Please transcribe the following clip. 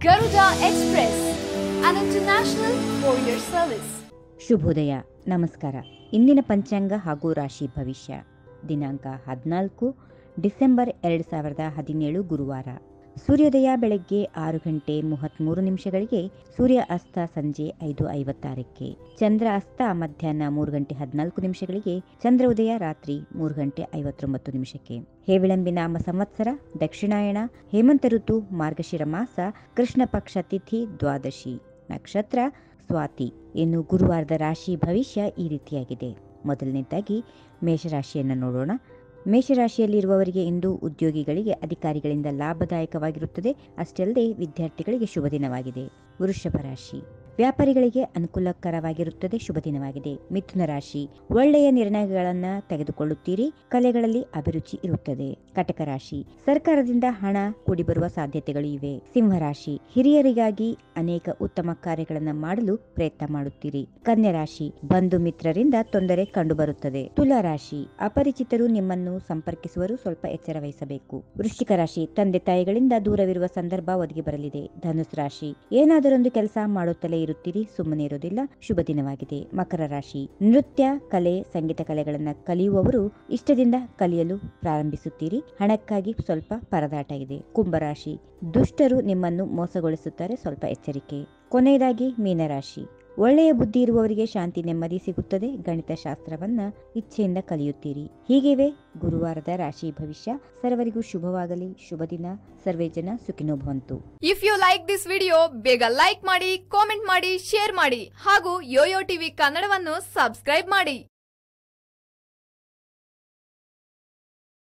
Express, an international courier service. ಶುಭೋದಯ ನಮಸ್ಕಾರ. ಇಂದಿನ ಪಂಚಾಂಗ ಹಾಗೂ ರಾಶಿ ಭವಿಷ್ಯ. ದಿನಾಂಕ ಹದಿನಾಲ್ಕು ಡಿಸೆಂಬರ್ ಎರಡು ಸಾವಿರದ ಹದಿನೇಳು ಗುರುವಾರ. ಸೂರ್ಯೋದಯ ಬೆಳಗ್ಗೆ ಆರು ಗಂಟೆ ಮೂವತ್ತ್ಮೂರು ನಿಮಿಷಗಳಿಗೆ ಸೂರ್ಯ ಅಸ್ತ ಸಂಜೆ ಐದು ಐವತ್ತಾರಕ್ಕೆ, ಚಂದ್ರ ಅಸ್ತ ಮಧ್ಯಾಹ್ನ ಮೂರು ಗಂಟೆ ಹದಿನಾಲ್ಕು ನಿಮಿಷಗಳಿಗೆ, ಚಂದ್ರ ಉದಯ ರಾತ್ರಿ ಮೂರು ಗಂಟೆ ಐವತ್ತೊಂಬತ್ತು ನಿಮಿಷಕ್ಕೆ. ಹೇವಿಳಂಬಿ ನಾಮ ಸಂವತ್ಸರ, ದಕ್ಷಿಣಾಯಣ, ಹೇಮಂತ ಋತು, ಮಾರ್ಗಶಿರ ಮಾಸ, ಕೃಷ್ಣ ಪಕ್ಷ ತಿಥಿ, ದ್ವಾದಶಿ, ನಕ್ಷತ್ರ, ಸ್ವಾತಿ ಇನ್ನು ಗುರುವಾರದ ರಾಶಿ ಭವಿಷ್ಯ ಈ ರೀತಿಯಾಗಿದೆ. ಮೊದಲನೇದಾಗಿ ಮೇಷರಾಶಿಯನ್ನು ನೋಡೋಣ. ಮೇಷರಾಶಿಯಲ್ಲಿರುವವರಿಗೆ ಇಂದು ಉದ್ಯೋಗಿಗಳಿಗೆ ಅಧಿಕಾರಿಗಳಿಂದ ಲಾಭದಾಯಕವಾಗಿರುತ್ತದೆ. ಅಷ್ಟೇ ಅಲ್ಲದೆ ವಿದ್ಯಾರ್ಥಿಗಳಿಗೆ ಶುಭ ದಿನವಾಗಿದೆ. ವೃಷಭ ರಾಶಿ. ವ್ಯಾಪಾರಿಗಳಿಗೆ ಅನುಕೂಲಕರವಾಗಿರುತ್ತದೆ. ಶುಭ ದಿನವಾಗಿದೆ. ಮಿಥುನ ರಾಶಿ, ಒಳ್ಳೆಯ ನಿರ್ಣಯಗಳನ್ನು ತೆಗೆದುಕೊಳ್ಳುತ್ತೀರಿ. ಕಲೆಗಳಲ್ಲಿ ಅಭಿರುಚಿ ಇರುತ್ತದೆ. ಕಟಕ ರಾಶಿ, ಸರ್ಕಾರದಿಂದ ಹಣ ಕೂಡಿ ಬರುವ ಸಾಧ್ಯತೆಗಳು ಇವೆ. ಸಿಂಹರಾಶಿ ಹಿರಿಯರಿಗಾಗಿ ಅನೇಕ ಉತ್ತಮ ಕಾರ್ಯಗಳನ್ನು ಮಾಡಲು ಪ್ರಯತ್ನ ಮಾಡುತ್ತೀರಿ. ಕನ್ಯಾ ರಾಶಿ, ಬಂಧು ಮಿತ್ರರಿಂದ ತೊಂದರೆ ಕಂಡುಬರುತ್ತದೆ. ತುಲಾ ರಾಶಿ, ಅಪರಿಚಿತರು ನಿಮ್ಮನ್ನು ಸಂಪರ್ಕಿಸುವರು ಸ್ವಲ್ಪ ಎಚ್ಚರ ವಹಿಸಬೇಕು. ವೃಶ್ಚಿಕ ರಾಶಿ, ತಂದೆ ತಾಯಿಗಳಿಂದ ದೂರವಿರುವ ಸಂದರ್ಭ ಒದಗಿ ಬರಲಿದೆ. ಧನುಸ್ ರಾಶಿ, ಏನಾದರೊಂದು ಕೆಲಸ ಮಾಡುತ್ತಲೇ ಇರುತ್ತೀರಿ ಸುಮ್ಮನೆ ಇರೋದಿಲ್ಲ ಶುಭ ದಿನವಾಗಿದೆ. ಮಕರ ರಾಶಿ. ನೃತ್ಯ, ಕಲೆ, ಸಂಗೀತ ಕಲೆಗಳನ್ನ ಕಲಿಯುವವರು ಇಷ್ಟದಿಂದ ಕಲಿಯಲು ಪ್ರಾರಂಭಿಸುತ್ತೀರಿ. ಹಣಕ್ಕಾಗಿ ಸ್ವಲ್ಪ ಪರದಾಟ ಇದೆ. ಕುಂಭರಾಶಿ ದುಷ್ಟರು ನಿಮ್ಮನ್ನು ಮೋಸಗೊಳಿಸುತ್ತಾರೆ. ಸ್ವಲ್ಪ ಎಚ್ಚರಿಕೆ. ಕೊನೆಯದಾಗಿ ಮೀನರಾಶಿ. ಒಳ್ಳೆಯ ಬುದ್ಧಿ ಇರುವವರಿಗೆ ಶಾಂತಿ ನೆಮ್ಮದಿ ಸಿಗುತ್ತದೆ. ಗಣಿತ ಶಾಸ್ತ್ರವನ್ನ ಇಚ್ಛೆಯಿಂದ ಕಲಿಯುತ್ತೀರಿ. ಹೀಗಿವೆ ಗುರುವಾರದ ರಾಶಿ ಭವಿಷ್ಯ. ಸರ್ವರಿಗೂ ಶುಭವಾಗಲಿ. ಶುಭ ದಿನ. ಸರ್ವೇ ಜನ ಸುಖಿನೋ ಭವಂತು. If you like this video ಬೇಗ ಲೈಕ್ ಮಾಡಿ ಕಾಮೆಂಟ್ ಮಾಡಿ ಶೇರ್ ಮಾಡಿ ಹಾಗೂ ಯೋಯೋ ಟಿವಿ ಕನ್ನಡವನ್ನು ಸಬ್ಸ್ಕ್ರೈಬ್ ಮಾಡಿ.